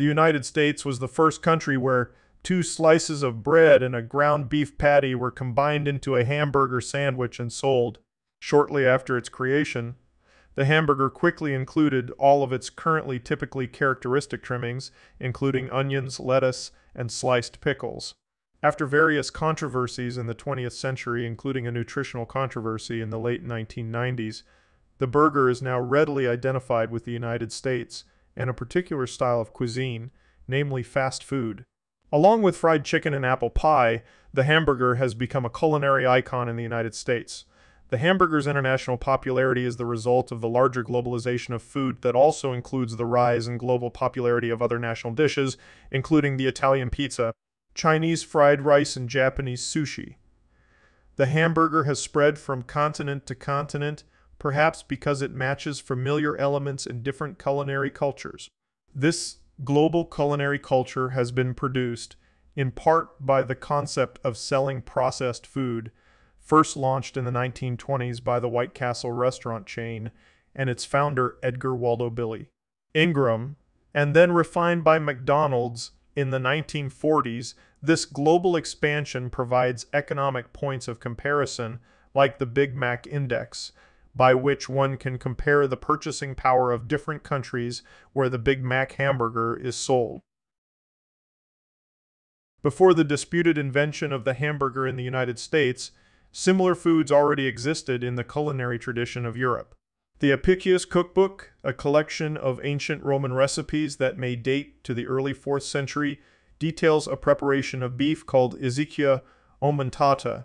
The United States was the first country where two slices of bread and a ground beef patty were combined into a hamburger sandwich and sold. Shortly after its creation, the hamburger quickly included all of its currently typically characteristic trimmings, including onions, lettuce, and sliced pickles. After various controversies in the 20th century, including a nutritional controversy in the late 1990s, the burger is now readily identified with the United States and a particular style of cuisine, namely fast food. Along with fried chicken and apple pie, the hamburger has become a culinary icon in the United States. The hamburger's international popularity is the result of the larger globalization of food that also includes the rise in global popularity of other national dishes, including the Italian pizza, Chinese fried rice, and Japanese sushi. The hamburger has spread from continent to continent, perhaps because it matches familiar elements in different culinary cultures. This global culinary culture has been produced, in part by the concept of selling processed food, first launched in the 1920s by the White Castle restaurant chain and its founder Edgar Waldo Billy Ingram, and then refined by McDonald's in the 1940s, this global expansion provides economic points of comparison like the Big Mac Index, by which one can compare the purchasing power of different countries where the Big Mac hamburger is sold. Before the disputed invention of the hamburger in the United States, Similar foods already existed in the culinary tradition of Europe. The Apicius Cookbook, a collection of ancient Roman recipes that may date to the early 4th century, details a preparation of beef called isicia omentata,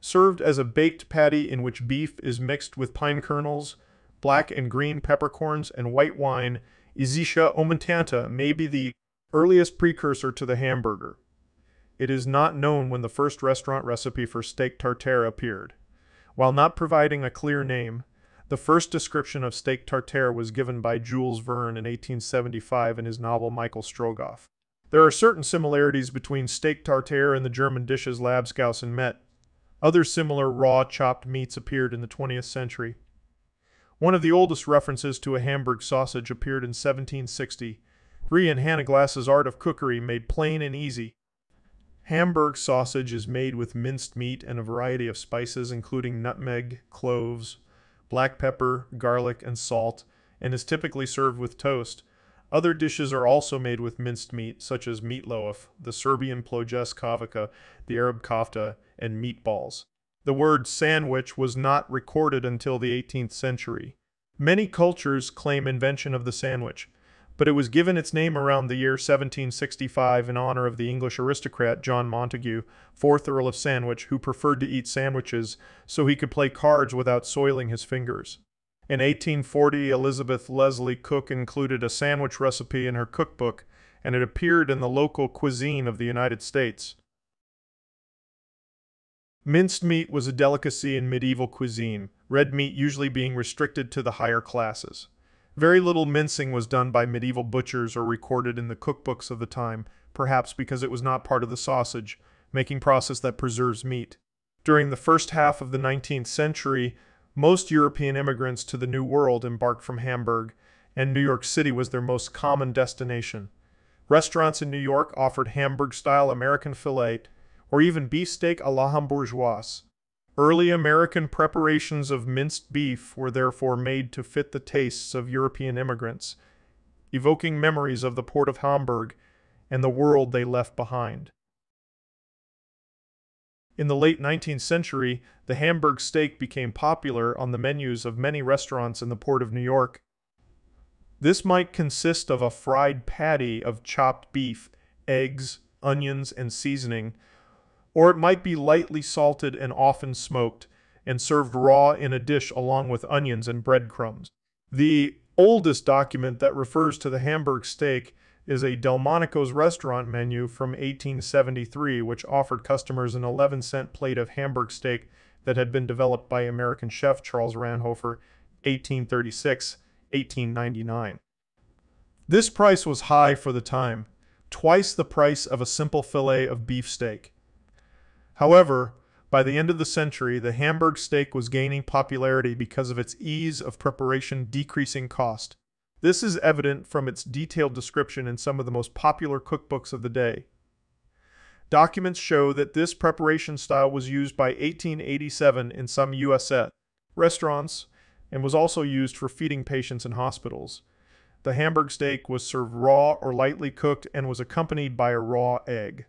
served as a baked patty in which beef is mixed with pine kernels, black and green peppercorns, and white wine. Isicia omentata may be the earliest precursor to the hamburger. It is not known when the first restaurant recipe for steak tartare appeared. While not providing a clear name, the first description of steak tartare was given by Jules Verne in 1875 in his novel Michael Strogoff. There are certain similarities between steak tartare and the German dishes Labskaus and Mett. Other similar raw chopped meats appeared in the 20th century. One of the oldest references to a Hamburg sausage appeared in 1760. Brie and Hannah Glasse's Art of Cookery made plain and easy Hamburg sausage is made with minced meat and a variety of spices, including nutmeg, cloves, black pepper, garlic, and salt, and is typically served with toast. Other dishes are also made with minced meat, such as meatloaf, the Serbian pljeskavica, the Arab kofta, and meatballs. The word sandwich was not recorded until the 18th century. Many cultures claim invention of the sandwich but it was given its name around the year 1765 in honor of the English aristocrat John Montagu, 4th Earl of Sandwich, who preferred to eat sandwiches so he could play cards without soiling his fingers. In 1840, Elizabeth Leslie Cook included a sandwich recipe in her cookbook, and it appeared in the local cuisine of the United States. Minced meat was a delicacy in medieval cuisine, red meat usually being restricted to the higher classes. Very little mincing was done by medieval butchers or recorded in the cookbooks of the time, perhaps because it was not part of the sausage, making process that preserves meat. During the first half of the 19th century, most European immigrants to the New World embarked from Hamburg, and New York City was their most common destination. Restaurants in New York offered Hamburg-style American filet, or even beefsteak à la Hambourgeoise. Early American preparations of minced beef were therefore made to fit the tastes of European immigrants, evoking memories of the port of Hamburg and the world they left behind. In the late 19th century, the Hamburg steak became popular on the menus of many restaurants in the port of New York. This might consist of a fried patty of chopped beef, eggs, onions, and seasoning, or it might be lightly salted and often smoked and served raw in a dish along with onions and breadcrumbs. The oldest document that refers to the Hamburg steak is a Delmonico's restaurant menu from 1873, which offered customers an 11 cent plate of Hamburg steak that had been developed by American chef Charles Ranhofer, 1836 1899. This price was high for the time, twice the price of a simple fillet of beef steak. However, by the end of the century, the Hamburg steak was gaining popularity because of its ease of preparation, decreasing cost. This is evident from its detailed description in some of the most popular cookbooks of the day. Documents show that this preparation style was used by 1887 in some U.S. restaurants and was also used for feeding patients in hospitals. The Hamburg steak was served raw or lightly cooked and was accompanied by a raw egg.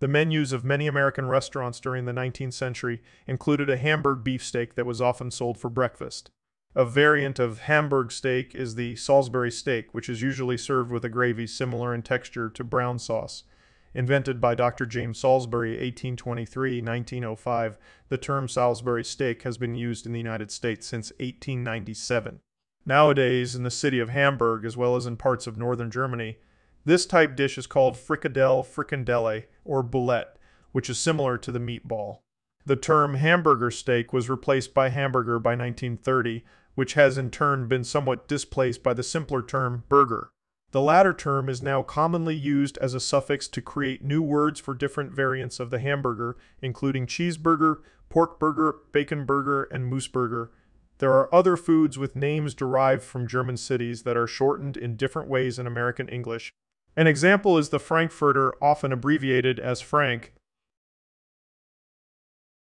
The menus of many American restaurants during the 19th century included a Hamburg beefsteak that was often sold for breakfast. A variant of Hamburg steak is the Salisbury steak, which is usually served with a gravy similar in texture to brown sauce. Invented by Dr. James Salisbury, 1823-1905, the term Salisbury steak has been used in the United States since 1897. Nowadays, in the city of Hamburg, as well as in parts of northern Germany, this type dish is called fricadelle, fricandelle, or boulette, which is similar to the meatball. The term hamburger steak was replaced by hamburger by 1930, which has in turn been somewhat displaced by the simpler term burger. The latter term is now commonly used as a suffix to create new words for different variants of the hamburger, including cheeseburger, pork burger, bacon burger, and moose burger. There are other foods with names derived from German cities that are shortened in different ways in American English. An example is the Frankfurter, often abbreviated as Frank.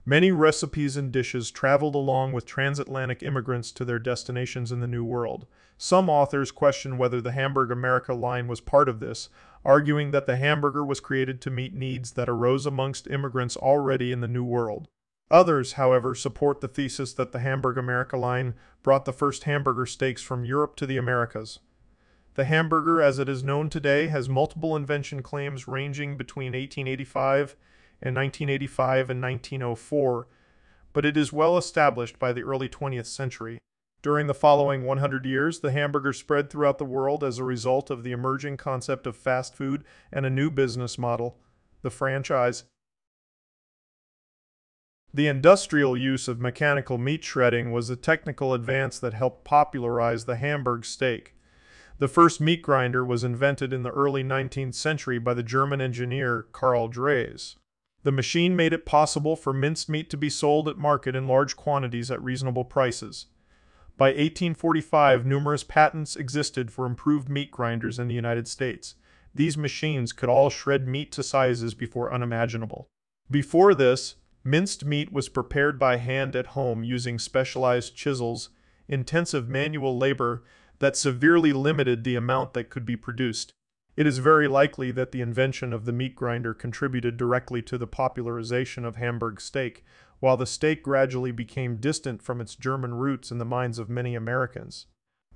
Many recipes and dishes traveled along with transatlantic immigrants to their destinations in the New World. Some authors question whether the Hamburg America line was part of this, arguing that the hamburger was created to meet needs that arose amongst immigrants already in the New World. Others, however, support the thesis that the Hamburg America line brought the first hamburger steaks from Europe to the Americas. The hamburger, as it is known today, has multiple invention claims ranging between 1885 and 1985 and 1904, but it is well established by the early 20th century. During the following 100 years, the hamburger spread throughout the world as a result of the emerging concept of fast food and a new business model, the franchise. The industrial use of mechanical meat shredding was a technical advance that helped popularize the Hamburg steak. The first meat grinder was invented in the early 19th century by the German engineer Karl Drais. The machine made it possible for minced meat to be sold at market in large quantities at reasonable prices. By 1845, numerous patents existed for improved meat grinders in the United States. These machines could all shred meat to sizes before unimaginable. Before this, minced meat was prepared by hand at home using specialized chisels, intensive manual labor that severely limited the amount that could be produced. It is very likely that the invention of the meat grinder contributed directly to the popularization of Hamburg steak, while the steak gradually became distant from its German roots in the minds of many Americans.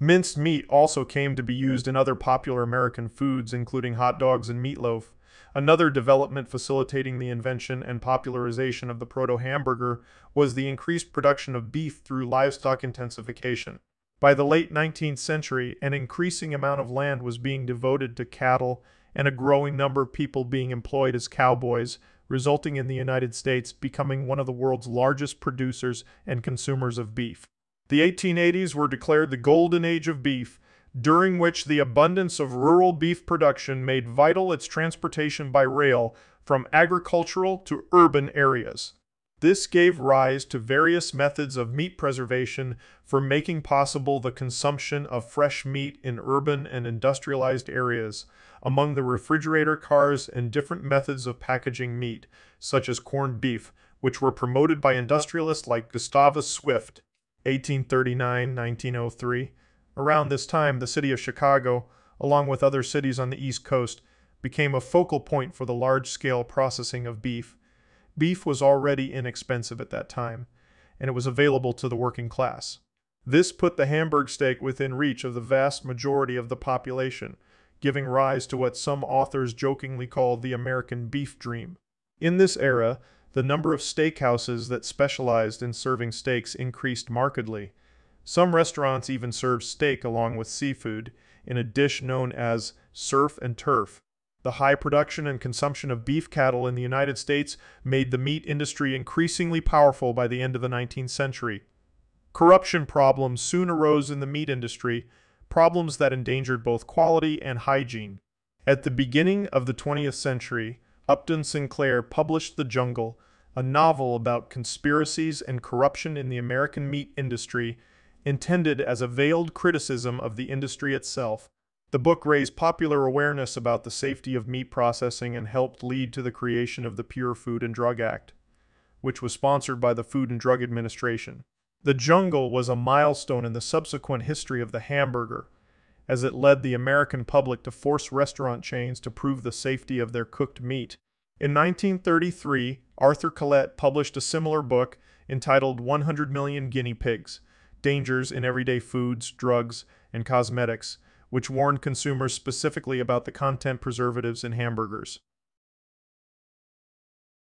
Minced meat also came to be used in other popular American foods, including hot dogs and meatloaf. Another development facilitating the invention and popularization of the proto-hamburger was the increased production of beef through livestock intensification. By the late 19th century, an increasing amount of land was being devoted to cattle and a growing number of people being employed as cowboys, resulting in the United States becoming one of the world's largest producers and consumers of beef. The 1880s were declared the golden age of beef, during which the abundance of rural beef production made vital its transportation by rail from agricultural to urban areas. This gave rise to various methods of meat preservation for making possible the consumption of fresh meat in urban and industrialized areas, among the refrigerator cars and different methods of packaging meat, such as corned beef, which were promoted by industrialists like Gustavus Swift, 1839-1903. Around this time, the city of Chicago, along with other cities on the East Coast, became a focal point for the large-scale processing of beef, Beef was already inexpensive at that time, and it was available to the working class. This put the Hamburg steak within reach of the vast majority of the population, giving rise to what some authors jokingly call the American beef dream. In this era, the number of steakhouses that specialized in serving steaks increased markedly. Some restaurants even served steak along with seafood in a dish known as surf and turf, the high production and consumption of beef cattle in the United States made the meat industry increasingly powerful by the end of the 19th century. Corruption problems soon arose in the meat industry, problems that endangered both quality and hygiene. At the beginning of the 20th century, Upton Sinclair published The Jungle, a novel about conspiracies and corruption in the American meat industry, intended as a veiled criticism of the industry itself. The book raised popular awareness about the safety of meat processing and helped lead to the creation of the Pure Food and Drug Act, which was sponsored by the Food and Drug Administration. The jungle was a milestone in the subsequent history of the hamburger, as it led the American public to force restaurant chains to prove the safety of their cooked meat. In 1933, Arthur Kallet published a similar book entitled 100 Million Guinea Pigs Dangers in Everyday Foods, Drugs, and Cosmetics, which warned consumers specifically about the content preservatives in hamburgers.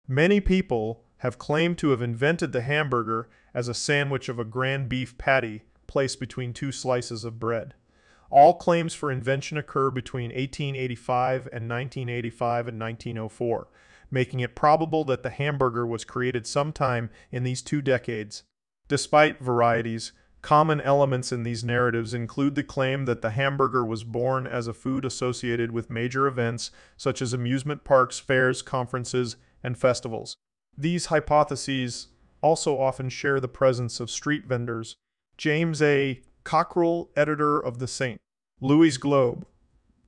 Many people have claimed to have invented the hamburger as a sandwich of a ground beef patty placed between two slices of bread. All claims for invention occur between 1885 and 1985 and 1904, making it probable that the hamburger was created sometime in these two decades. Despite varieties, common elements in these narratives include the claim that the hamburger was born as a food associated with major events such as amusement parks, fairs, conferences, and festivals. These hypotheses also often share the presence of street vendors. James A. Cockrell, editor of the St. Louis Globe,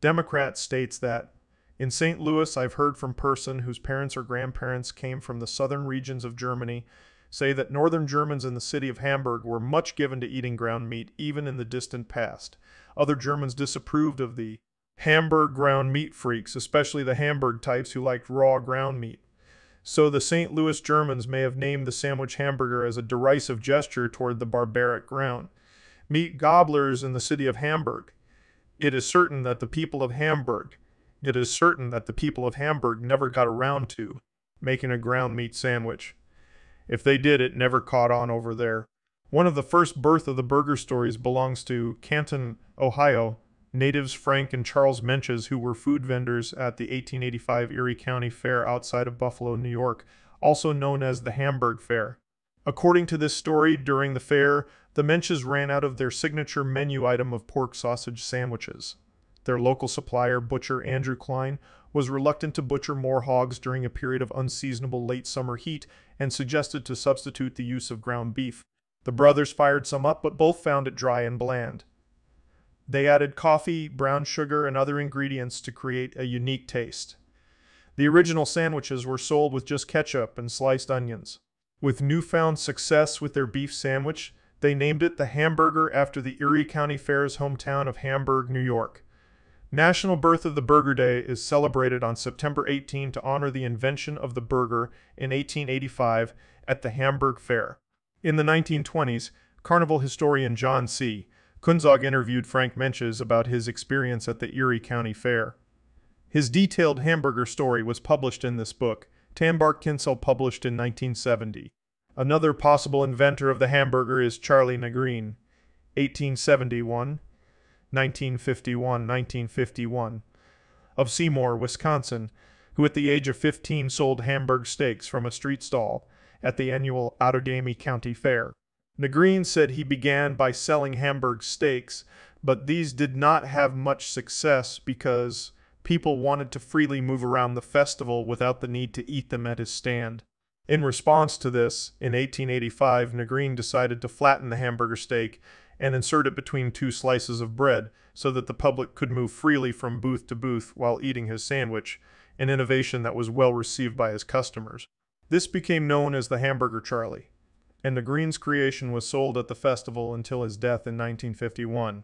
Democrat, states that in St. Louis, I've heard from person whose parents or grandparents came from the southern regions of Germany say that northern Germans in the city of Hamburg were much given to eating ground meat even in the distant past. Other Germans disapproved of the Hamburg ground meat freaks, especially the Hamburg types who liked raw ground meat. So the St. Louis Germans may have named the sandwich hamburger as a derisive gesture toward the barbaric ground. Meat gobblers in the city of Hamburg. It is certain that the people of Hamburg, it is certain that the people of Hamburg never got around to making a ground meat sandwich. If they did, it never caught on over there. One of the first birth of the burger stories belongs to Canton, Ohio. Natives Frank and Charles Menches, who were food vendors at the 1885 Erie County Fair outside of Buffalo, New York, also known as the Hamburg Fair. According to this story, during the fair, the Menches ran out of their signature menu item of pork sausage sandwiches. Their local supplier, butcher Andrew Klein, was reluctant to butcher more hogs during a period of unseasonable late summer heat and suggested to substitute the use of ground beef. The brothers fired some up, but both found it dry and bland. They added coffee, brown sugar, and other ingredients to create a unique taste. The original sandwiches were sold with just ketchup and sliced onions. With newfound success with their beef sandwich, they named it the Hamburger after the Erie County Fair's hometown of Hamburg, New York. National Birth of the Burger Day is celebrated on September 18 to honor the invention of the burger in 1885 at the Hamburg Fair. In the 1920s, carnival historian John C. Kunzog interviewed Frank Menches about his experience at the Erie County Fair. His detailed hamburger story was published in this book, Tambark Kinsell published in 1970. Another possible inventor of the hamburger is Charlie Nagreen, 1871 1951-1951, of Seymour, Wisconsin, who at the age of 15 sold Hamburg steaks from a street stall at the annual Outagamie County Fair. Nagreen said he began by selling Hamburg steaks, but these did not have much success because people wanted to freely move around the festival without the need to eat them at his stand. In response to this, in 1885, Nagreen decided to flatten the hamburger steak and insert it between two slices of bread so that the public could move freely from booth to booth while eating his sandwich, an innovation that was well received by his customers. This became known as the Hamburger Charlie, and Nagreen's creation was sold at the festival until his death in 1951.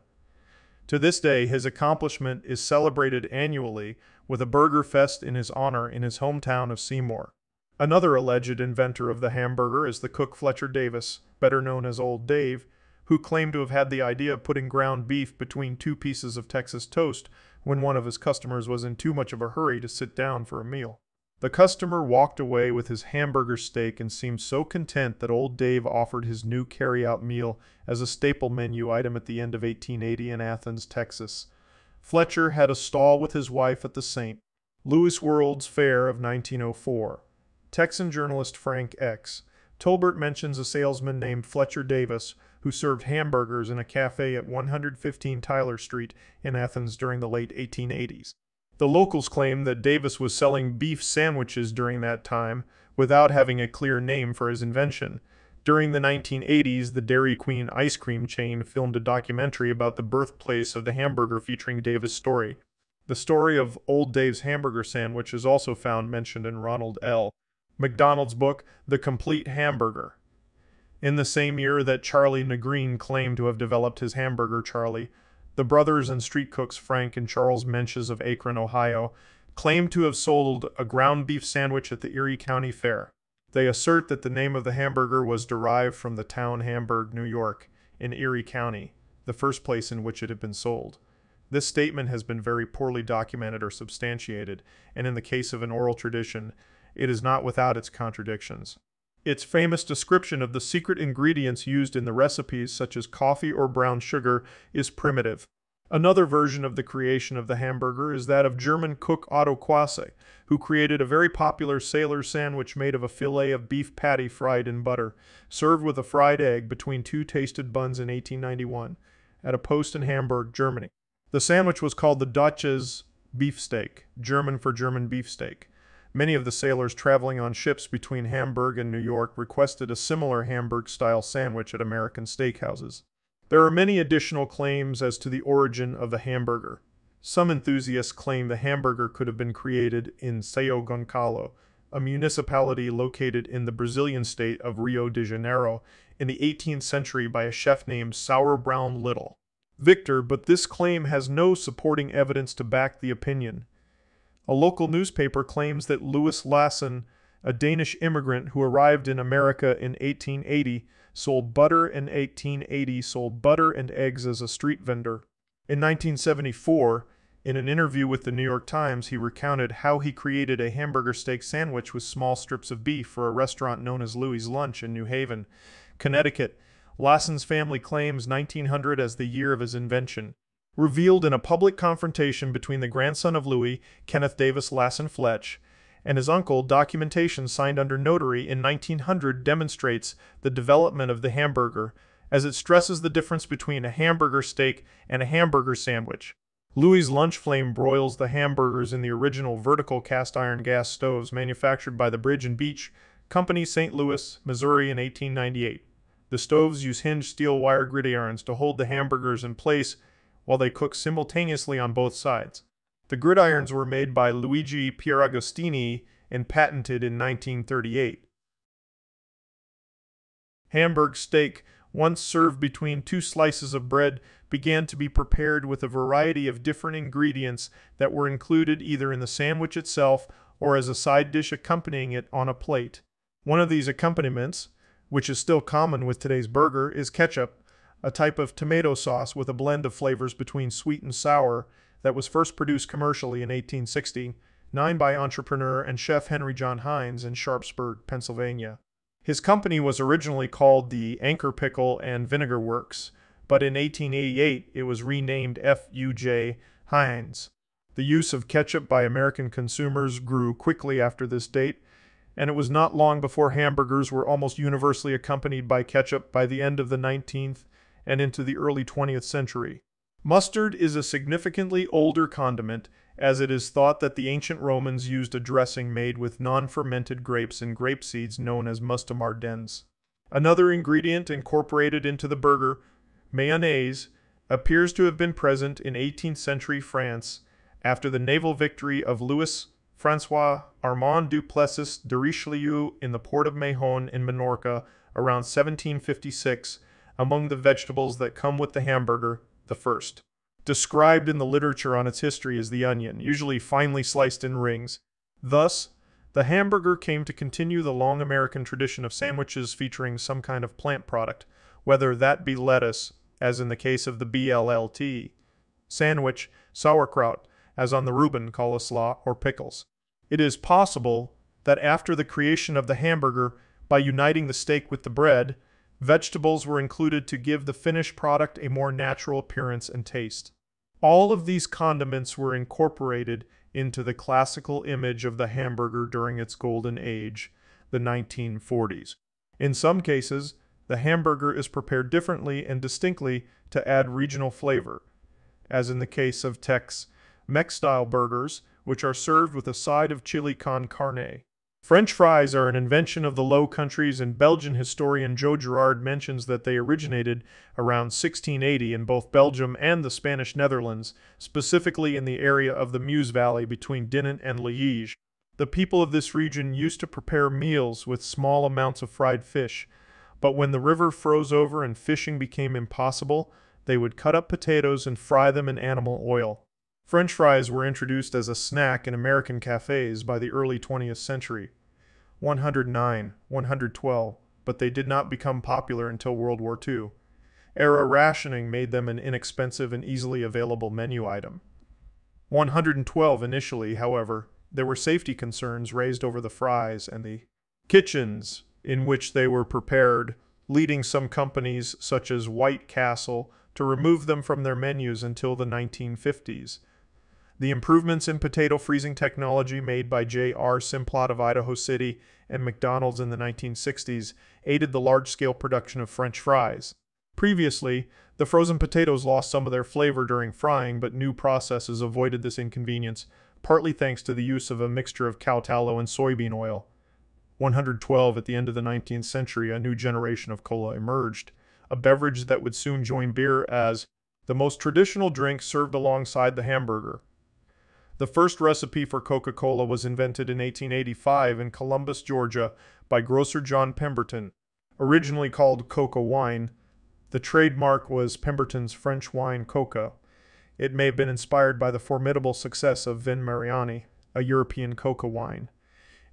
To this day, his accomplishment is celebrated annually with a Burger Fest in his honor in his hometown of Seymour. Another alleged inventor of the hamburger is the cook Fletcher Davis, better known as Old Dave, who claimed to have had the idea of putting ground beef between two pieces of Texas toast when one of his customers was in too much of a hurry to sit down for a meal. The customer walked away with his hamburger steak and seemed so content that old Dave offered his new carry-out meal as a staple menu item at the end of 1880 in Athens, Texas. Fletcher had a stall with his wife at the St. Louis World's Fair of 1904. Texan journalist Frank X. Tolbert mentions a salesman named Fletcher Davis who served hamburgers in a cafe at 115 Tyler Street in Athens during the late 1880s. The locals claim that Davis was selling beef sandwiches during that time without having a clear name for his invention. During the 1980s, the Dairy Queen ice cream chain filmed a documentary about the birthplace of the hamburger featuring Davis Story. The story of Old Dave's hamburger sandwich is also found mentioned in Ronald L. McDonald's book, The Complete Hamburger. In the same year that Charlie Nagreen claimed to have developed his hamburger Charlie, the brothers and street cooks Frank and Charles Menches of Akron, Ohio, claimed to have sold a ground beef sandwich at the Erie County Fair. They assert that the name of the hamburger was derived from the town Hamburg, New York, in Erie County, the first place in which it had been sold. This statement has been very poorly documented or substantiated, and in the case of an oral tradition, it is not without its contradictions. Its famous description of the secret ingredients used in the recipes, such as coffee or brown sugar, is primitive. Another version of the creation of the hamburger is that of German cook Otto Quasse, who created a very popular sailor sandwich made of a fillet of beef patty fried in butter, served with a fried egg between two tasted buns in 1891 at a post in Hamburg, Germany. The sandwich was called the Deutsches beefsteak, German for German beefsteak. Many of the sailors traveling on ships between Hamburg and New York requested a similar Hamburg-style sandwich at American steakhouses. There are many additional claims as to the origin of the hamburger. Some enthusiasts claim the hamburger could have been created in São Gonçalo, a municipality located in the Brazilian state of Rio de Janeiro, in the 18th century by a chef named Sour Brown Little. Victor, but this claim has no supporting evidence to back the opinion. A local newspaper claims that Louis Lassen, a Danish immigrant who arrived in America in 1880, sold butter in 1880, sold butter and eggs as a street vendor. In 1974, in an interview with the New York Times, he recounted how he created a hamburger steak sandwich with small strips of beef for a restaurant known as Louis' Lunch in New Haven, Connecticut. Lassen's family claims 1900 as the year of his invention. Revealed in a public confrontation between the grandson of Louis, Kenneth Davis Lassen Fletch, and his uncle, documentation signed under notary in 1900 demonstrates the development of the hamburger, as it stresses the difference between a hamburger steak and a hamburger sandwich. Louis' lunch flame broils the hamburgers in the original vertical cast iron gas stoves manufactured by the Bridge and Beach Company, St. Louis, Missouri in 1898. The stoves use hinged steel wire gridirons to hold the hamburgers in place while they cook simultaneously on both sides. The gridirons were made by Luigi Pieragostini and patented in 1938. Hamburg steak, once served between two slices of bread, began to be prepared with a variety of different ingredients that were included either in the sandwich itself or as a side dish accompanying it on a plate. One of these accompaniments, which is still common with today's burger, is ketchup, a type of tomato sauce with a blend of flavors between sweet and sour that was first produced commercially in 1860, nine by entrepreneur and chef Henry John Heinz in Sharpsburg, Pennsylvania. His company was originally called the Anchor Pickle and Vinegar Works, but in 1888 it was renamed F.U.J. Heinz. The use of ketchup by American consumers grew quickly after this date, and it was not long before hamburgers were almost universally accompanied by ketchup by the end of the 19th and into the early 20th century. Mustard is a significantly older condiment, as it is thought that the ancient Romans used a dressing made with non-fermented grapes and grape seeds known as mustum ardens. Another ingredient incorporated into the burger, mayonnaise, appears to have been present in 18th century France after the naval victory of Louis Francois Armand Duplessis de Richelieu in the port of Mahon in Minorca around 1756. Among the vegetables that come with the hamburger, the first. Described in the literature on its history as the onion, usually finely sliced in rings. Thus, the hamburger came to continue the long American tradition of sandwiches featuring some kind of plant product, whether that be lettuce, as in the case of the BLT, sandwich, sauerkraut, as on the Reuben coleslaw, or pickles. It is possible that after the creation of the hamburger, by uniting the steak with the bread, Vegetables were included to give the finished product a more natural appearance and taste. All of these condiments were incorporated into the classical image of the hamburger during its golden age, the 1940s. In some cases, the hamburger is prepared differently and distinctly to add regional flavor, as in the case of Tex Mex style burgers, which are served with a side of chili con carne. French fries are an invention of the Low Countries, and Belgian historian Jo Gérard mentions that they originated around 1680 in both Belgium and the Spanish Netherlands, specifically in the area of the Meuse Valley between Dinant and Liège. The people of this region used to prepare meals with small amounts of fried fish, but when the river froze over and fishing became impossible, they would cut up potatoes and fry them in animal oil. French fries were introduced as a snack in American cafes by the early 20th century. 109, 112, but they did not become popular until World War II. Era rationing made them an inexpensive and easily available menu item. 112 initially, however, there were safety concerns raised over the fries and the kitchens in which they were prepared, leading some companies, such as White Castle, to remove them from their menus until the 1950s. The improvements in potato freezing technology made by J.R. Simplot of Idaho City and McDonald's in the 1960s aided the large-scale production of French fries. Previously, the frozen potatoes lost some of their flavor during frying, but new processes avoided this inconvenience, partly thanks to the use of a mixture of cow tallow and soybean oil. 112 at the end of the 19th century, a new generation of cola emerged, a beverage that would soon join beer as the most traditional drink served alongside the hamburger. The first recipe for Coca Cola was invented in 1885 in Columbus, Georgia, by grocer John Pemberton. Originally called Coca Wine, the trademark was Pemberton's French wine Coca. It may have been inspired by the formidable success of Vin Mariani, a European coca wine.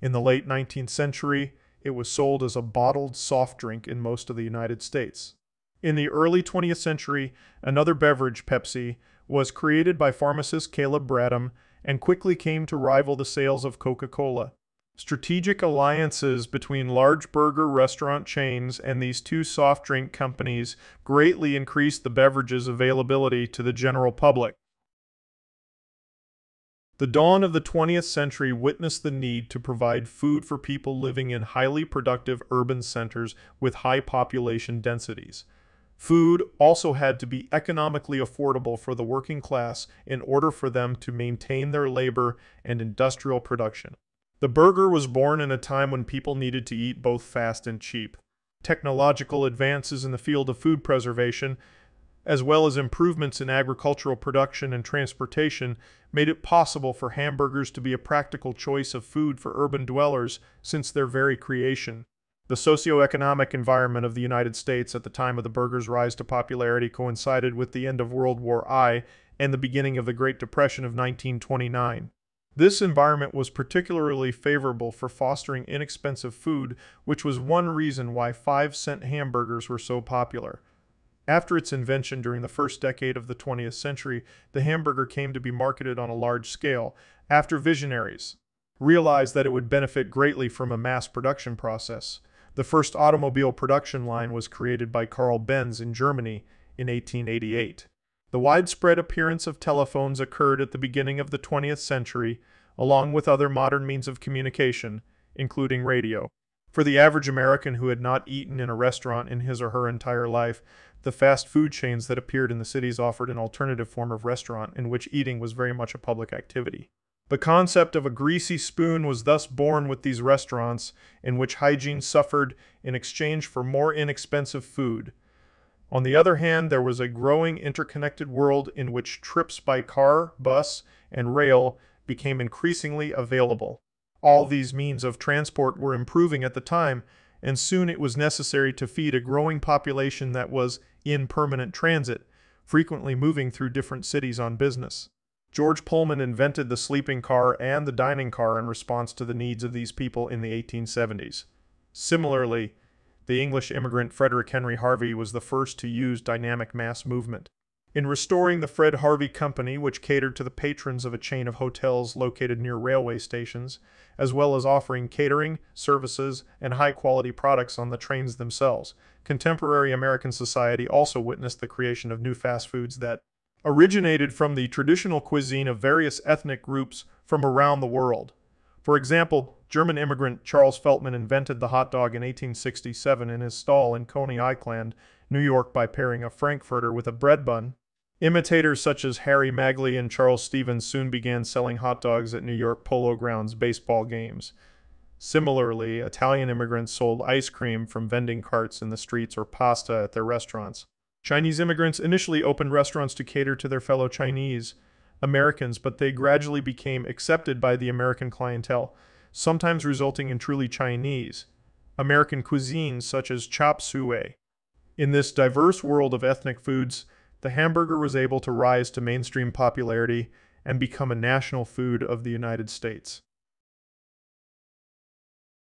In the late 19th century, it was sold as a bottled soft drink in most of the United States. In the early 20th century, another beverage, Pepsi, was created by pharmacist Caleb Bradham and quickly came to rival the sales of Coca-Cola. Strategic alliances between large burger restaurant chains and these two soft drink companies greatly increased the beverage's availability to the general public. The dawn of the 20th century witnessed the need to provide food for people living in highly productive urban centers with high population densities. Food also had to be economically affordable for the working class in order for them to maintain their labor and industrial production. The burger was born in a time when people needed to eat both fast and cheap. Technological advances in the field of food preservation, as well as improvements in agricultural production and transportation, made it possible for hamburgers to be a practical choice of food for urban dwellers since their very creation. The socioeconomic environment of the United States at the time of the burger's rise to popularity coincided with the end of World War I and the beginning of the Great Depression of 1929. This environment was particularly favorable for fostering inexpensive food, which was one reason why 5 cent hamburgers were so popular. After its invention during the first decade of the 20th century, the hamburger came to be marketed on a large scale after visionaries realized that it would benefit greatly from a mass production process. The first automobile production line was created by Carl Benz in Germany in 1888. The widespread appearance of telephones occurred at the beginning of the 20th century, along with other modern means of communication, including radio. For the average American who had not eaten in a restaurant in his or her entire life, the fast food chains that appeared in the cities offered an alternative form of restaurant in which eating was very much a public activity. The concept of a greasy spoon was thus born with these restaurants, in which hygiene suffered in exchange for more inexpensive food. On the other hand, there was a growing interconnected world in which trips by car, bus, and rail became increasingly available. All these means of transport were improving at the time, and soon it was necessary to feed a growing population that was in permanent transit, frequently moving through different cities on business. George Pullman invented the sleeping car and the dining car in response to the needs of these people in the 1870s. Similarly, the English immigrant Frederick Henry Harvey was the first to use dynamic mass movement. In restoring the Fred Harvey Company, which catered to the patrons of a chain of hotels located near railway stations, as well as offering catering, services, and high-quality products on the trains themselves, contemporary American society also witnessed the creation of new fast foods that originated from the traditional cuisine of various ethnic groups from around the world. For example, German immigrant Charles Feltman invented the hot dog in 1867 in his stall in Coney Island, New York by pairing a frankfurter with a bread bun. Imitators such as Harry Magley and Charles Stevens soon began selling hot dogs at New York Polo Grounds baseball games. Similarly, Italian immigrants sold ice cream from vending carts in the streets or pasta at their restaurants. Chinese immigrants initially opened restaurants to cater to their fellow Chinese Americans, but they gradually became accepted by the American clientele, sometimes resulting in truly Chinese American cuisines such as chop suey. In this diverse world of ethnic foods, the hamburger was able to rise to mainstream popularity and become a national food of the United States.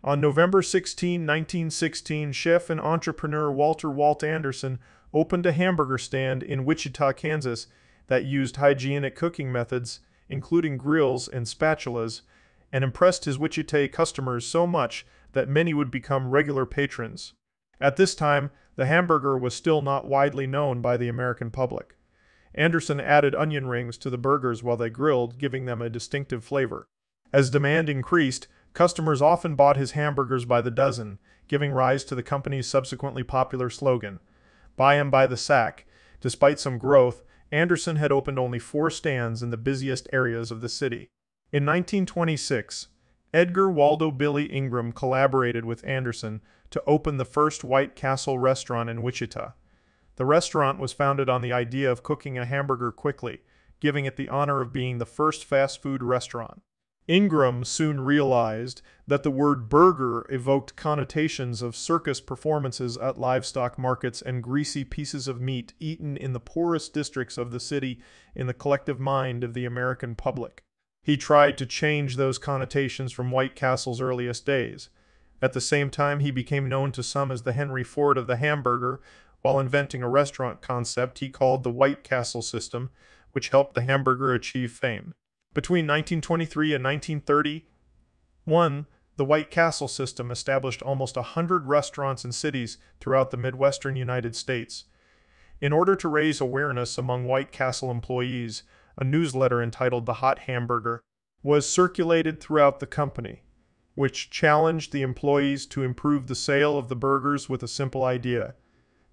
On November 16, 1916, chef and entrepreneur Walter Walt Anderson opened a hamburger stand in Wichita, Kansas that used hygienic cooking methods, including grills and spatulas, and impressed his Wichita customers so much that many would become regular patrons. At this time, the hamburger was still not widely known by the American public. Anderson added onion rings to the burgers while they grilled, giving them a distinctive flavor. As demand increased, customers often bought his hamburgers by the dozen, giving rise to the company's subsequently popular slogan, Buy 'em by the sack. Despite some growth, Anderson had opened only four stands in the busiest areas of the city. In 1926, Edgar Waldo Billy Ingram collaborated with Anderson to open the first White Castle restaurant in Wichita. The restaurant was founded on the idea of cooking a hamburger quickly, giving it the honor of being the first fast food restaurant. Ingram soon realized that the word burger evoked connotations of circus performances at livestock markets and greasy pieces of meat eaten in the poorest districts of the city in the collective mind of the American public. He tried to change those connotations from White Castle's earliest days. At the same time, he became known to some as the Henry Ford of the hamburger, while inventing a restaurant concept he called the White Castle system, which helped the hamburger achieve fame. Between 1923 and 1931, the White Castle system established almost a hundred restaurants in cities throughout the Midwestern United States. In order to raise awareness among White Castle employees, a newsletter entitled The Hot Hamburger was circulated throughout the company, which challenged the employees to improve the sale of the burgers with a simple idea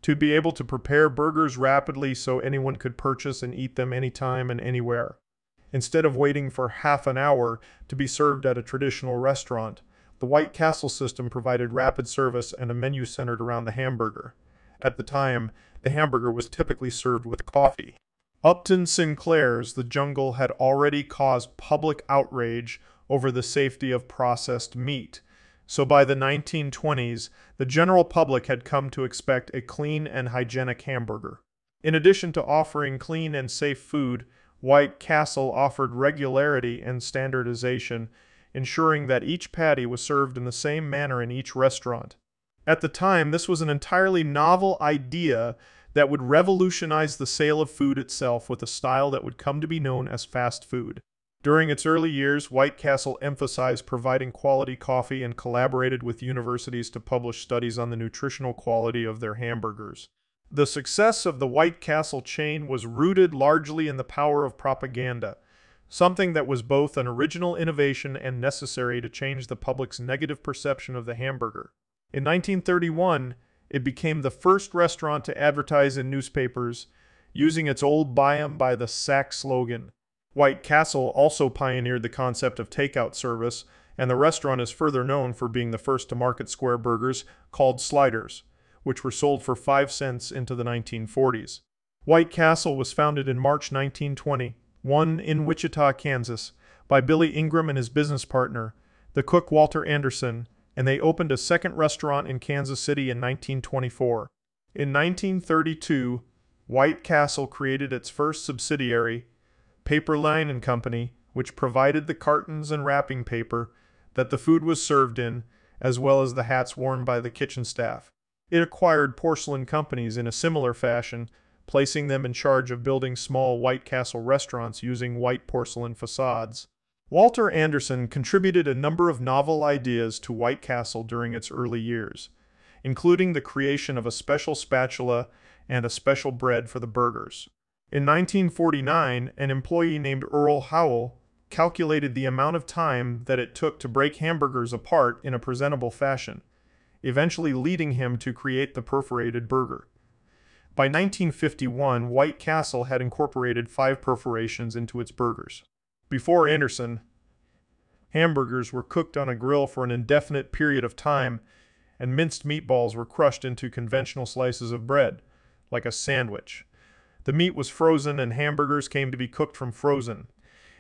to be able to prepare burgers rapidly so anyone could purchase and eat them anytime and anywhere. Instead of waiting for half an hour to be served at a traditional restaurant, the White Castle system provided rapid service and a menu centered around the hamburger. At the time, the hamburger was typically served with coffee. Upton Sinclair's The Jungle had already caused public outrage over the safety of processed meat, so by the 1920s, the general public had come to expect a clean and hygienic hamburger. In addition to offering clean and safe food, White Castle offered regularity and standardization, ensuring that each patty was served in the same manner in each restaurant. At the time, this was an entirely novel idea that would revolutionize the sale of food itself with a style that would come to be known as fast food. During its early years, White Castle emphasized providing quality coffee and collaborated with universities to publish studies on the nutritional quality of their hamburgers. The success of the White Castle chain was rooted largely in the power of propaganda, something that was both an original innovation and necessary to change the public's negative perception of the hamburger. In 1931, it became the first restaurant to advertise in newspapers using its old buy 'em by the sack slogan. White Castle also pioneered the concept of takeout service, and the restaurant is further known for being the first to market square burgers called sliders, which were sold for 5 cents into the 1940s. White Castle was founded in March 1920, one in Wichita, Kansas, by Billy Ingram and his business partner, the cook Walter Anderson, and they opened a second restaurant in Kansas City in 1924. In 1932, White Castle created its first subsidiary, Paperlynen Company, which provided the cartons and wrapping paper that the food was served in, as well as the hats worn by the kitchen staff. It acquired porcelain companies in a similar fashion, placing them in charge of building small White Castle restaurants using white porcelain facades. Walter Anderson contributed a number of novel ideas to White Castle during its early years, including the creation of a special spatula and a special bread for the burgers. In 1949, an employee named Earl Howell calculated the amount of time that it took to break hamburgers apart in a presentable fashion, eventually leading him to create the perforated burger. By 1951, White Castle had incorporated five perforations into its burgers. Before Anderson, Hamburgers were cooked on a grill for an indefinite period of time, and minced meatballs were crushed into conventional slices of bread, like a sandwich. The meat was frozen and hamburgers came to be cooked from frozen.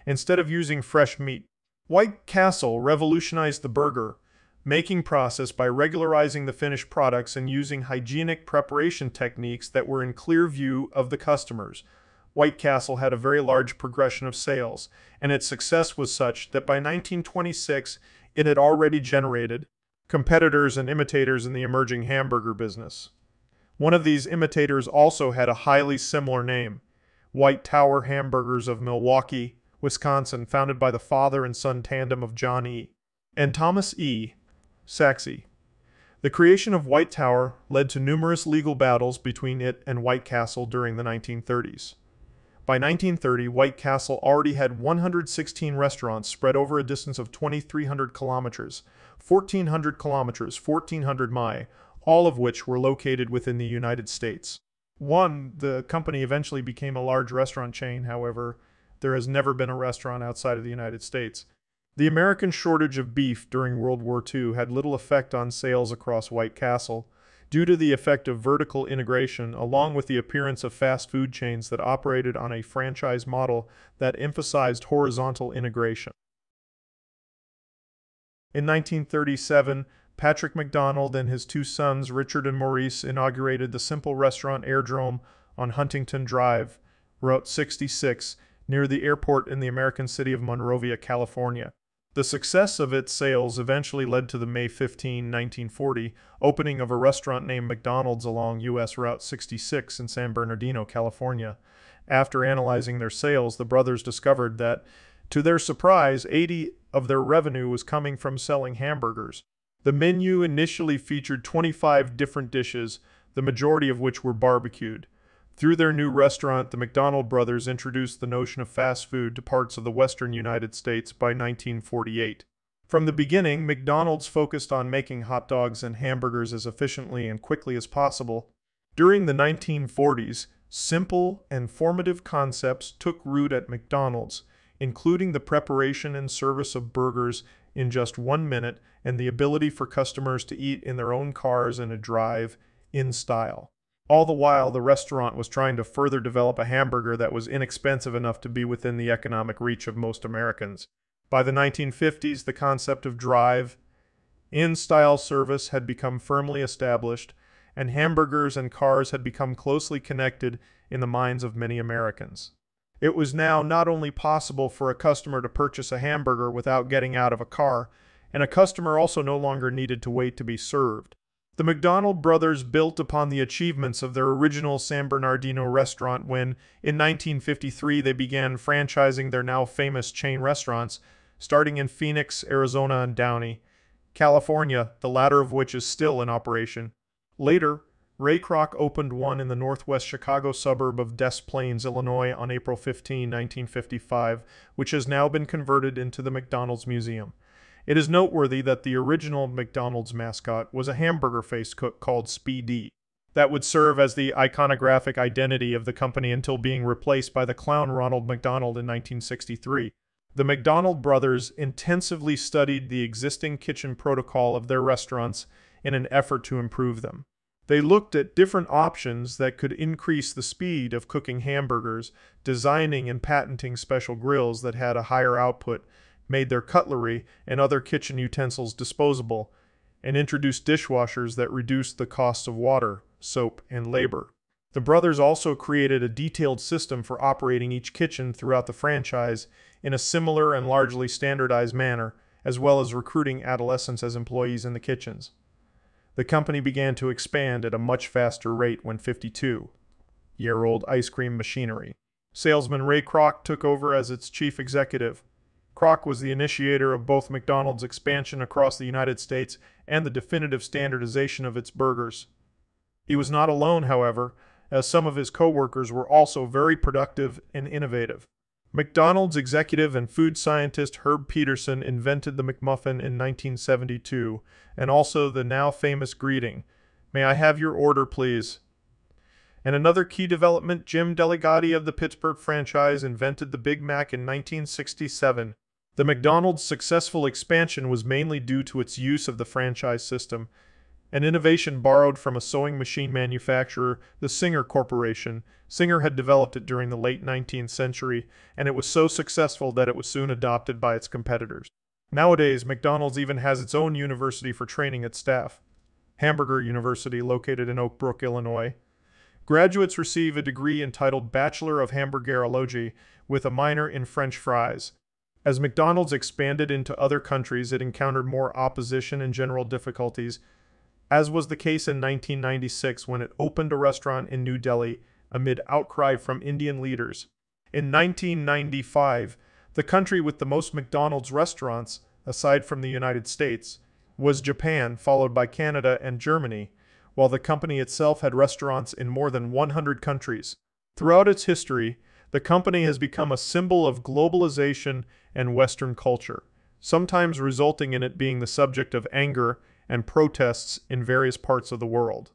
Instead of using fresh meat, White Castle revolutionized the burger making process by regularizing the finished products and using hygienic preparation techniques that were in clear view of the customers. White Castle had a very large progression of sales, and its success was such that by 1926 it had already generated competitors and imitators in the emerging hamburger business. One of these imitators also had a highly similar name, White Tower Hamburgers of Milwaukee, Wisconsin, founded by the father and son tandem of John E. and Thomas E. Saxe. The creation of White Tower led to numerous legal battles between it and White Castle during the 1930s. By 1930, White Castle already had 116 restaurants spread over a distance of 2,300 kilometers, 1,400 kilometers, 1,400 mi, all of which were located within the United States. One, the company eventually became a large restaurant chain, however, there has never been a restaurant outside of the United States. The American shortage of beef during World War II had little effect on sales across White Castle, due to the effect of vertical integration along with the appearance of fast food chains that operated on a franchise model that emphasized horizontal integration. In 1937, Patrick McDonald and his two sons, Richard and Maurice, inaugurated the simple restaurant Airdrome on Huntington Drive, Route 66, near the airport in the American city of Monrovia, California. The success of its sales eventually led to the May 15, 1940, opening of a restaurant named McDonald's along U.S. Route 66 in San Bernardino, California. After analyzing their sales, the brothers discovered that, to their surprise, 80 of their revenue was coming from selling hamburgers. The menu initially featured 25 different dishes, the majority of which were barbecued. Through their new restaurant, the McDonald brothers introduced the notion of fast food to parts of the western United States by 1948. From the beginning, McDonald's focused on making hot dogs and hamburgers as efficiently and quickly as possible. During the 1940s, simple and formative concepts took root at McDonald's, including the preparation and service of burgers in just one minute and the ability for customers to eat in their own cars in a drive in style. All the while, the restaurant was trying to further develop a hamburger that was inexpensive enough to be within the economic reach of most Americans. By the 1950s, the concept of drive in style service had become firmly established, and hamburgers and cars had become closely connected in the minds of many Americans. It was now not only possible for a customer to purchase a hamburger without getting out of a car, and a customer also no longer needed to wait to be served. The McDonald brothers built upon the achievements of their original San Bernardino restaurant when, in 1953, they began franchising their now famous chain restaurants, starting in Phoenix, Arizona, and Downey, California, the latter of which is still in operation. Later, Ray Kroc opened one in the northwest Chicago suburb of Des Plaines, Illinois on April 15, 1955, which has now been converted into the McDonald's Museum. It is noteworthy that the original McDonald's mascot was a hamburger face cook called Speedy. That would serve as the iconographic identity of the company until being replaced by the clown Ronald McDonald in 1963. The McDonald brothers intensively studied the existing kitchen protocol of their restaurants in an effort to improve them. They looked at different options that could increase the speed of cooking hamburgers, designing and patenting special grills that had a higher output made their cutlery and other kitchen utensils disposable, and introduced dishwashers that reduced the cost of water, soap, and labor. The brothers also created a detailed system for operating each kitchen throughout the franchise in a similar and largely standardized manner, as well as recruiting adolescents as employees in the kitchens. The company began to expand at a much faster rate when 52 year old ice cream machinery. Salesman Ray Kroc took over as its chief executive, Kroc was the initiator of both McDonald's expansion across the United States and the definitive standardization of its burgers. He was not alone, however, as some of his co-workers were also very productive and innovative. McDonald's executive and food scientist Herb Peterson invented the McMuffin in 1972 and also the now famous greeting, May I have your order, please? And another key development, Jim Delligatti of the Pittsburgh franchise invented the Big Mac in 1967 The McDonald's successful expansion was mainly due to its use of the franchise system, an innovation borrowed from a sewing machine manufacturer, the Singer Corporation. Singer had developed it during the late 19th century, and it was so successful that it was soon adopted by its competitors. Nowadays, McDonald's even has its own university for training its staff. Hamburger University, located in Oak Brook, Illinois. Graduates receive a degree entitled Bachelor of Hamburgerology with a minor in French fries. As McDonald's expanded into other countries, it encountered more opposition and general difficulties, as was the case in 1996 when it opened a restaurant in New Delhi amid outcry from Indian leaders. In 1995, the country with the most McDonald's restaurants, aside from the United States, was Japan, followed by Canada and Germany, while the company itself had restaurants in more than 100 countries. Throughout its history, the company has become a symbol of globalization and Western culture, sometimes resulting in it being the subject of anger and protests in various parts of the world.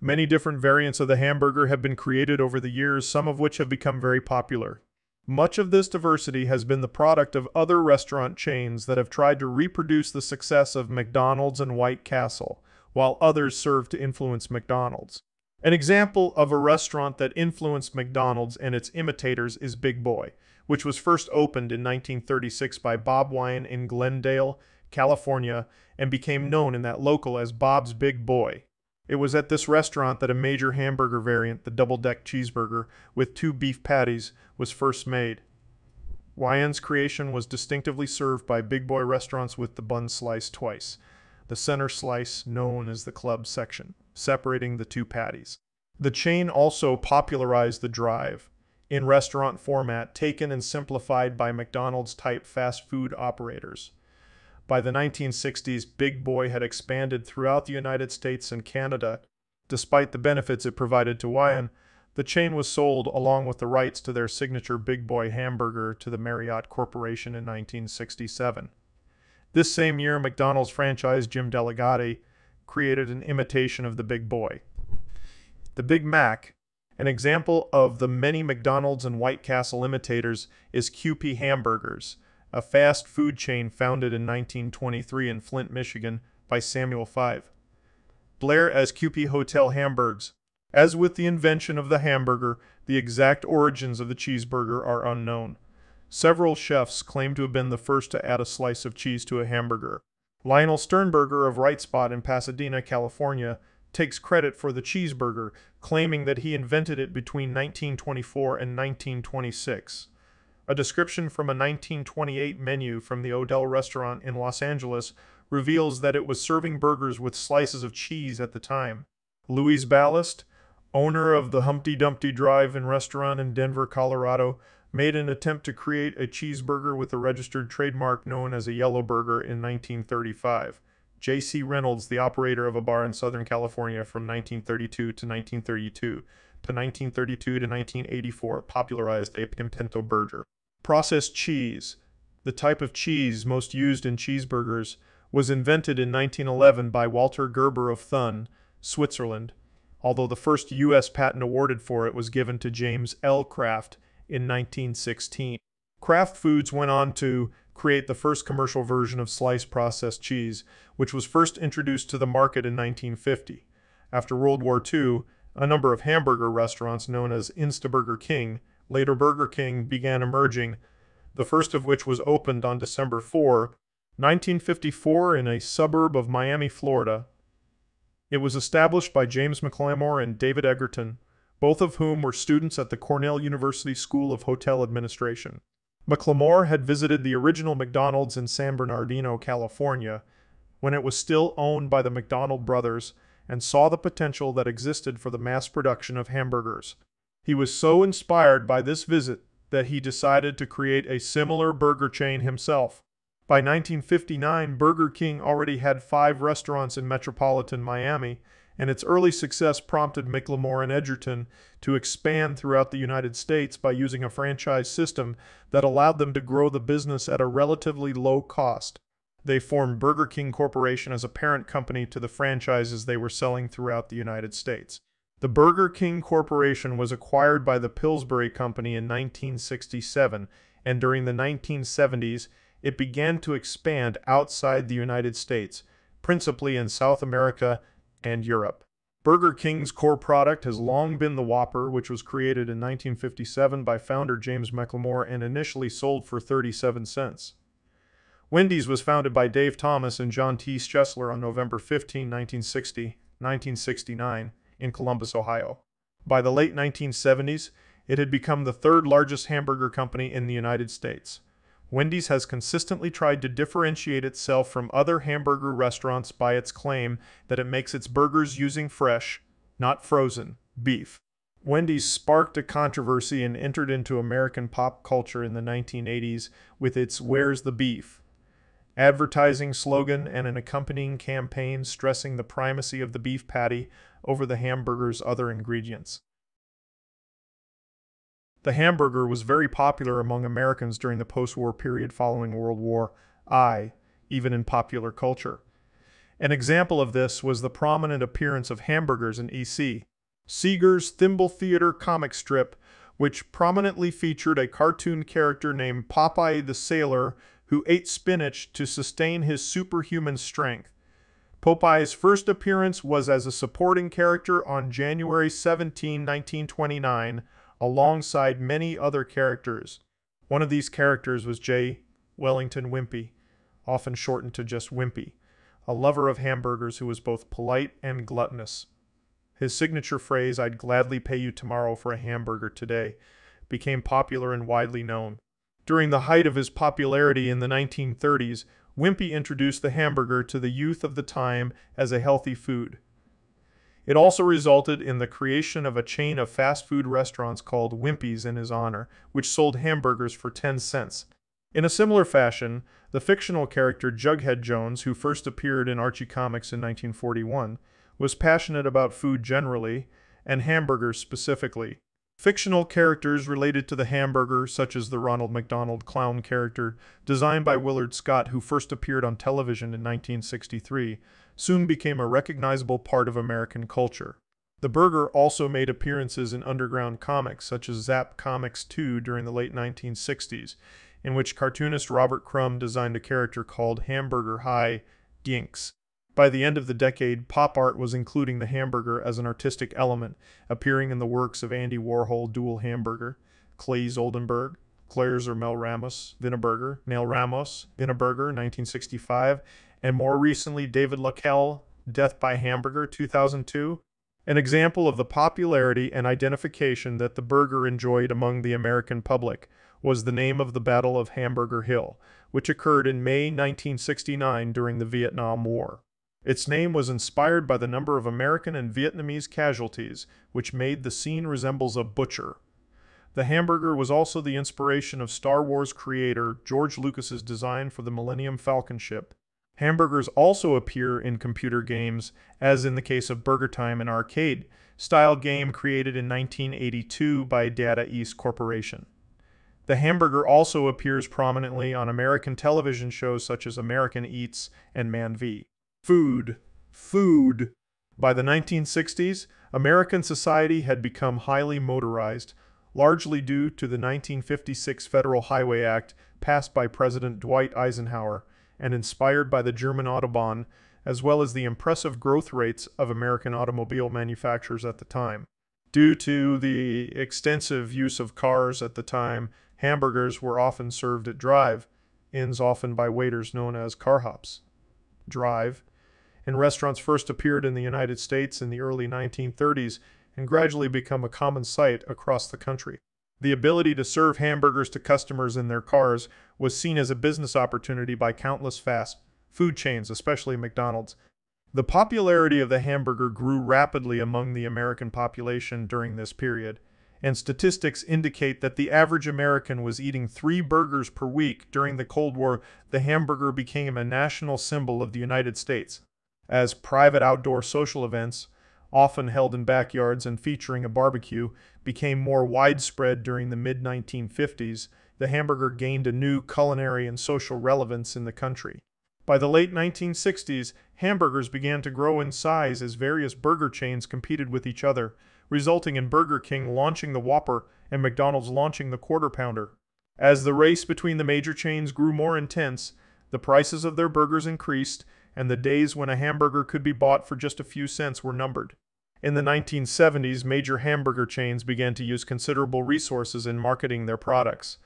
Many different variants of the hamburger have been created over the years, some of which have become very popular. Much of this diversity has been the product of other restaurant chains that have tried to reproduce the success of McDonald's and White Castle, while others serve to influence McDonald's. An example of a restaurant that influenced McDonald's and its imitators is Big Boy, which was first opened in 1936 by Bob Wian in Glendale, California, and became known in that local as Bob's Big Boy. It was at this restaurant that a major hamburger variant, the double deck cheeseburger with two beef patties, was first made. Wian's creation was distinctively served by Big Boy restaurants with the bun sliced twice, the center slice known as the club section, separating the two patties. The chain also popularized the drive, in restaurant format taken and simplified by McDonald's type fast food operators. By the 1960s, Big Boy had expanded throughout the United States and Canada. Despite the benefits it provided to Wian, the chain was sold along with the rights to their signature Big Boy hamburger to the Marriott Corporation in 1967. This same year, McDonald's franchise Jim Delligatti created an imitation of the Big Boy. The Big Mac, an example of the many McDonald's and White Castle imitators, is Kewpee Hamburgers, a fast food chain founded in 1923 in Flint, Michigan by Samuel Five. Blair as Kewpee Hotel Hamburgs. As with the invention of the hamburger, the exact origins of the cheeseburger are unknown. Several chefs claim to have been the first to add a slice of cheese to a hamburger. Lionel Sternberger of Rite Spot in Pasadena, California, takes credit for the cheeseburger, claiming that he invented it between 1924 and 1926. A description from a 1928 menu from the O'Dell restaurant in Los Angeles reveals that it was serving burgers with slices of cheese at the time. Louise Ballast, owner of the Humpty Dumpty Drive-In restaurant in Denver, Colorado, made an attempt to create a cheeseburger with a registered trademark known as a yellow burger in 1935. J.C. Reynolds, the operator of a bar in Southern California from 1932 to 1932 to 1932 to 1984, popularized a pimento burger. Processed cheese, the type of cheese most used in cheeseburgers, was invented in 1911 by Walter Gerber of Thun, Switzerland, although the first U.S. patent awarded for it was given to James L. Kraft in 1916. Kraft Foods went on to create the first commercial version of sliced processed cheese, which was first introduced to the market in 1950. After World War II, a number of hamburger restaurants known as Instaburger King later Burger King, began emerging, the first of which was opened on December 4, 1954 in a suburb of Miami, Florida. It was established by James McLamore and David Edgerton, both of whom were students at the Cornell University School of Hotel Administration. McLamore had visited the original McDonald's in San Bernardino, California, when it was still owned by the McDonald brothers, and saw the potential that existed for the mass production of hamburgers. He was so inspired by this visit that he decided to create a similar burger chain himself. By 1959, Burger King already had five restaurants in metropolitan Miami, and its early success prompted McLamore and Edgerton to expand throughout the United States by using a franchise system that allowed them to grow the business at a relatively low cost. They formed Burger King Corporation as a parent company to the franchises they were selling throughout the United States. The Burger King Corporation was acquired by the Pillsbury Company in 1967 and during the 1970s, it began to expand outside the United States, principally in South America and Europe. Burger King's core product has long been the Whopper, which was created in 1957 by founder James McLamore and initially sold for 37 cents. Wendy's was founded by Dave Thomas and John T. Schessler on November 15, 1960, 1969, in Columbus, Ohio. By the late 1970s, it had become the third largest hamburger company in the United States. Wendy's has consistently tried to differentiate itself from other hamburger restaurants by its claim that it makes its burgers using fresh, not frozen, beef. Wendy's sparked a controversy and entered into American pop culture in the 1980s with its Where's the Beef? advertising slogan and an accompanying campaign stressing the primacy of the beef patty over the hamburger's other ingredients. The hamburger was very popular among Americans during the post-war period following World War I, even in popular culture. An example of this was the prominent appearance of hamburgers in E.C. Segar's Thimble Theater comic strip, which prominently featured a cartoon character named Popeye the Sailor who ate spinach to sustain his superhuman strength. Popeye's first appearance was as a supporting character on January 17, 1929, alongside many other characters. One of these characters was J. Wellington Wimpy, often shortened to just Wimpy, a lover of hamburgers who was both polite and gluttonous. His signature phrase, I'd gladly pay you tomorrow for a hamburger today, became popular and widely known. During the height of his popularity in the 1930s, Wimpy introduced the hamburger to the youth of the time as a healthy food. It also resulted in the creation of a chain of fast food restaurants called Wimpy's in his honor, which sold hamburgers for 10 cents. In a similar fashion, the fictional character Jughead Jones, who first appeared in Archie Comics in 1941, was passionate about food generally, and hamburgers specifically. Fictional characters related to the hamburger, such as the Ronald McDonald clown character, designed by Willard Scott, who first appeared on television in 1963, soon became a recognizable part of American culture. The burger also made appearances in underground comics such as Zap Comics 2 during the late 1960s, in which cartoonist Robert Crumb designed a character called Hamburger High Dinks. By the end of the decade, pop art was including the hamburger as an artistic element, appearing in the works of Andy Warhol Dual Hamburger, Claes Oldenburg, Claire's or Mel Ramos, Wienerburger, Neil Ramos, Wienerburger, 1965, and more recently David Lackel, Death by Hamburger, 2002. An example of the popularity and identification that the burger enjoyed among the American public was the name of the Battle of Hamburger Hill, which occurred in May 1969 during the Vietnam War. Its name was inspired by the number of American and Vietnamese casualties, which made the scene resembles a butcher. The hamburger was also the inspiration of Star Wars creator George Lucas's design for the Millennium Falcon ship. Hamburgers also appear in computer games, as in the case of Burger Time, an arcade style game created in 1982 by Data East Corporation. The hamburger also appears prominently on American television shows such as American Eats and Man v. Food. Food. By the 1960s, American society had become highly motorized, largely due to the 1956 Federal Highway Act passed by President Dwight Eisenhower and inspired by the German Autobahn, as well as the impressive growth rates of American automobile manufacturers at the time. Due to the extensive use of cars at the time, hamburgers were often served at drive-ins, often by waiters known as car hops. Drive and restaurants first appeared in the United States in the early 1930s and gradually become a common sight across the country. The ability to serve hamburgers to customers in their cars was seen as a business opportunity by countless fast food chains, especially McDonald's. The popularity of the hamburger grew rapidly among the American population during this period, and statistics indicate that the average American was eating three burgers per week during the Cold War. The hamburger became a national symbol of the United States as private outdoor social events, often held in backyards and featuring a barbecue, became more widespread during the mid 1950s, the hamburger gained a new culinary and social relevance in the country. By the late 1960s, hamburgers began to grow in size as various burger chains competed with each other, resulting in Burger King launching the Whopper and McDonald's launching the Quarter Pounder. As the race between the major chains grew more intense, the prices of their burgers increased, and the days when a hamburger could be bought for just a few cents were numbered. In the 1970s, major hamburger chains began to use considerable resources in marketing their products.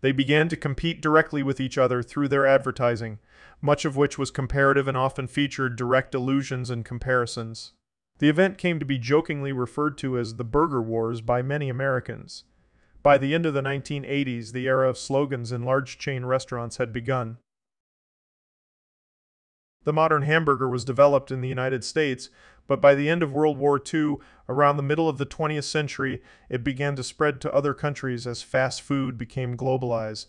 They began to compete directly with each other through their advertising, much of which was comparative and often featured direct allusions and comparisons. The event came to be jokingly referred to as the Burger Wars by many Americans. By the end of the 1980s, the era of slogans in large chain restaurants had begun. The modern hamburger was developed in the United States, but by the end of World War II, around the middle of the 20th century, it began to spread to other countries as fast food became globalized.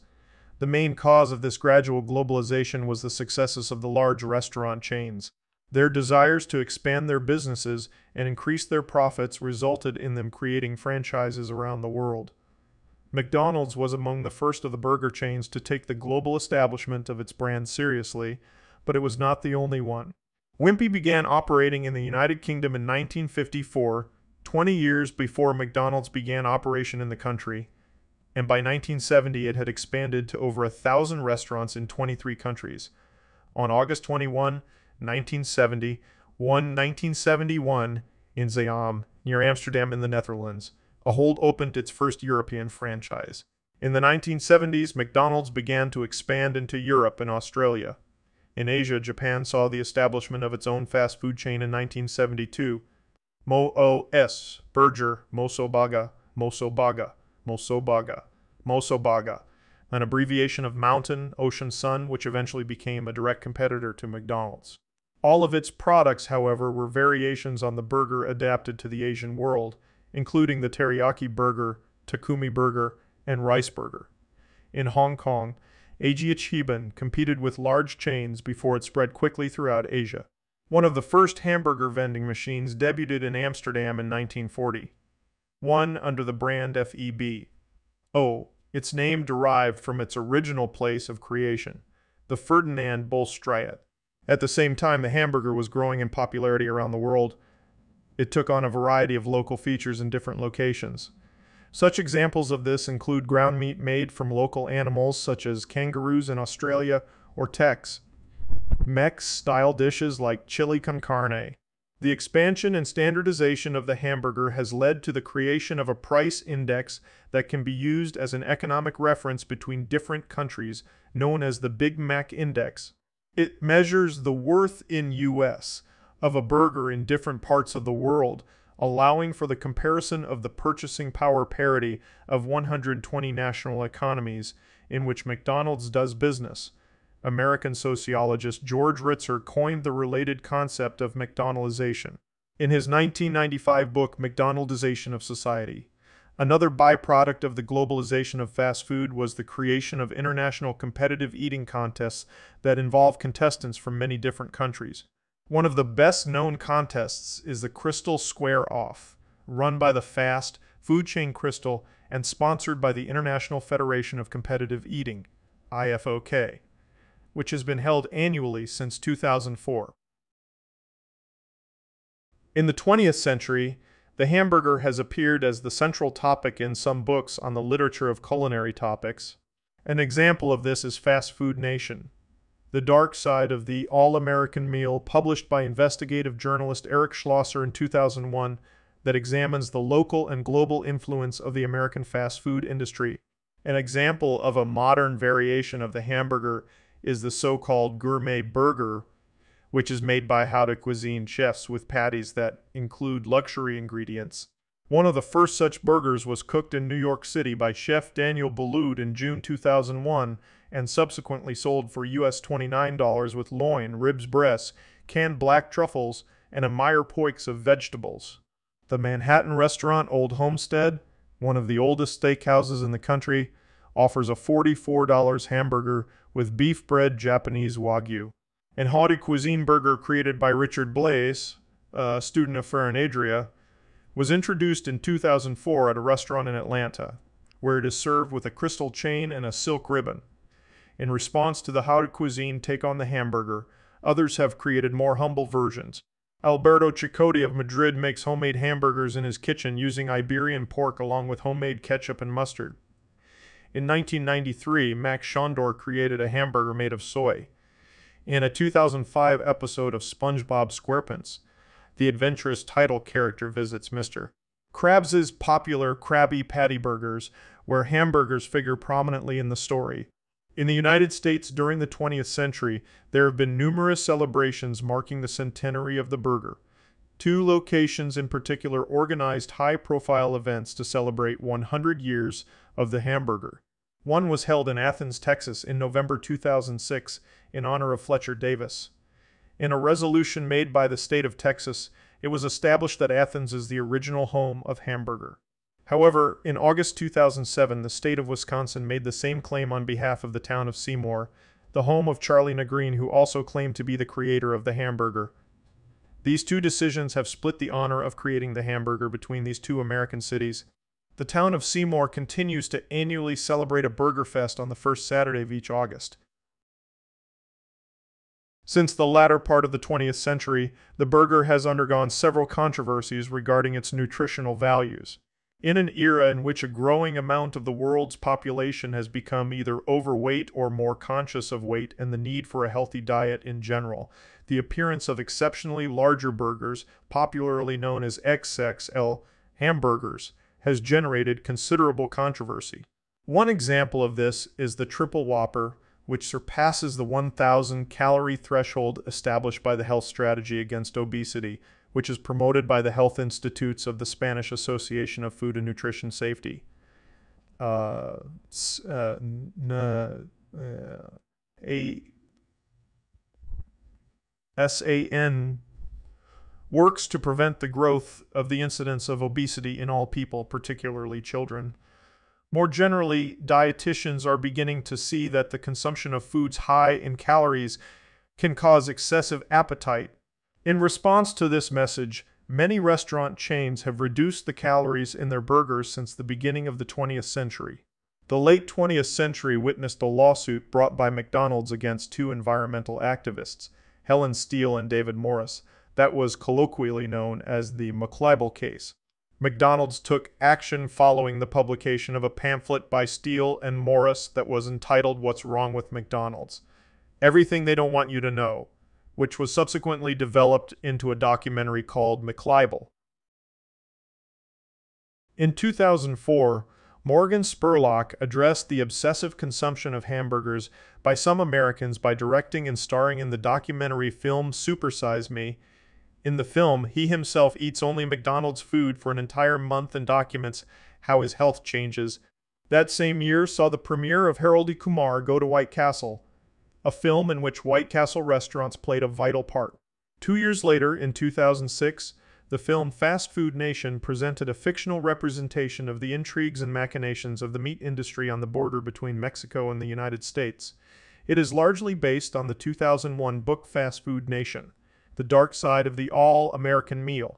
The main cause of this gradual globalization was the successes of the large restaurant chains. Their desires to expand their businesses and increase their profits resulted in them creating franchises around the world. McDonald's was among the first of the burger chains to take the global establishment of its brand seriously, but it was not the only one. Wimpy began operating in the United Kingdom in 1954, 20 years before McDonald's began operation in the country, and by 1970 it had expanded to over a thousand restaurants in 23 countries. On August 21, 1970, one 1971 in Zeeland, near Amsterdam in the Netherlands, Ahold opened its first European franchise. In the 1970s, McDonald's began to expand into Europe and Australia. In Asia, Japan saw the establishment of its own fast food chain in 1972. Mo-O-S, Burger, Mosobaga, Mosobaga, Mosobaga, Mosobaga, an abbreviation of Mountain Ocean Sun, which eventually became a direct competitor to McDonald's. All of its products, however, were variations on the burger adapted to the Asian world, including the teriyaki burger, takumi burger, and rice burger. In Hong Kong, AG Ichiban competed with large chains before it spread quickly throughout Asia. One of the first hamburger vending machines debuted in Amsterdam in 1940. One under the brand FEB. Oh, its name derived from its original place of creation, the Ferdinand Bolstraat. At the same time, the hamburger was growing in popularity around the world. It took on a variety of local features in different locations. Such examples of this include ground meat made from local animals such as kangaroos in Australia or Tex. Mex-style dishes like chili con carne. The expansion and standardization of the hamburger has led to the creation of a price index that can be used as an economic reference between different countries, known as the Big Mac Index. It measures the worth in US of a burger in different parts of the world, allowing for the comparison of the purchasing power parity of 120 national economies in which McDonald's does business. American sociologist George Ritzer coined the related concept of McDonaldization in his 1995 book McDonaldization of Society. Another byproduct of the globalization of fast food was the creation of international competitive eating contests that involve contestants from many different countries. One of the best known contests is the Krystal Square Off, run by the Fast Food Chain Krystal, and sponsored by the International Federation of Competitive Eating, IFOK, which has been held annually since 2004. In the 20th century, the hamburger has appeared as the central topic in some books on the literature of culinary topics. An example of this is Fast Food Nation, the Dark Side of the All American Meal, published by investigative journalist Eric Schlosser in 2001, that examines the local and global influence of the American fast food industry. An example of a modern variation of the hamburger is the so called gourmet burger, which is made by haute cuisine chefs with patties that include luxury ingredients. One of the first such burgers was cooked in New York City by chef Daniel Boulud in June 2001 and subsequently sold for US $29 with loin, ribs, breasts, canned black truffles, and a mirepoix of vegetables. The Manhattan restaurant Old Homestead, one of the oldest steakhouses in the country, offers a $44 hamburger with beef bread Japanese Wagyu. An haute cuisine burger created by Richard Blais, a student of Ferran Adrià, was introduced in 2004 at a restaurant in Atlanta, where it is served with a crystal chain and a silk ribbon. In response to the haute cuisine take on the hamburger, others have created more humble versions. Alberto Chicote of Madrid makes homemade hamburgers in his kitchen using Iberian pork along with homemade ketchup and mustard. In 1993, Max Shondor created a hamburger made of soy. In a 2005 episode of SpongeBob SquarePants, the adventurous title character visits Mr. Krabs' popular Krabby Patty Burgers, where hamburgers figure prominently in the story. In the United States during the 20th century, there have been numerous celebrations marking the centenary of the burger. Two locations in particular organized high-profile events to celebrate 100 years of the hamburger. One was held in Athens, Texas in November 2006 in honor of Fletcher Davis. In a resolution made by the state of Texas, it was established that Athens is the original home of hamburger. However, in August 2007, the state of Wisconsin made the same claim on behalf of the town of Seymour, the home of Charlie Nagreen, who also claimed to be the creator of the hamburger. These two decisions have split the honor of creating the hamburger between these two American cities. The town of Seymour continues to annually celebrate a Burger Fest on the first Saturday of each August. Since the latter part of the 20th century, the burger has undergone several controversies regarding its nutritional values. In an era in which a growing amount of the world's population has become either overweight or more conscious of weight and the need for a healthy diet in general, the appearance of exceptionally larger burgers, popularly known as XXL hamburgers, has generated considerable controversy. One example of this is the Triple Whopper, which surpasses the 1,000 calorie threshold established by the Health Strategy Against Obesity, which is promoted by the Health Institutes of the Spanish Association of Food and Nutrition Safety. Uh, uh, uh, a SAN works to prevent the growth of the incidence of obesity in all people, particularly children. More generally, dietitians are beginning to see that the consumption of foods high in calories can cause excessive appetite. In response to this message, many restaurant chains have reduced the calories in their burgers since the beginning of the 20th century. The late 20th century witnessed a lawsuit brought by McDonald's against two environmental activists, Helen Steel and David Morris, that was colloquially known as the McLibel case. McDonald's took action following the publication of a pamphlet by Steel and Morris that was entitled What's Wrong with McDonald's? Everything They Don't Want You to Know, which was subsequently developed into a documentary called McLibel. In 2004, Morgan Spurlock addressed the obsessive consumption of hamburgers by some Americans by directing and starring in the documentary film Supersize Me in the film, he himself eats only McDonald's food for an entire month and documents how his health changes. That same year saw the premiere of Harold e. Kumar Go to White Castle, a film in which White Castle restaurants played a vital part. Two years later, in 2006, the film Fast Food Nation presented a fictional representation of the intrigues and machinations of the meat industry on the border between Mexico and the United States. It is largely based on the 2001 book Fast Food Nation. The Dark Side of the All American Meal.